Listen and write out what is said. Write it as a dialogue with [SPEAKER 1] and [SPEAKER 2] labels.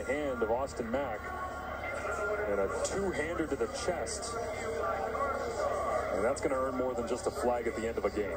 [SPEAKER 1] the hand of Austin Mack. And a two-hander to the chest. And that's going to earn more than just a flag at the end of a game.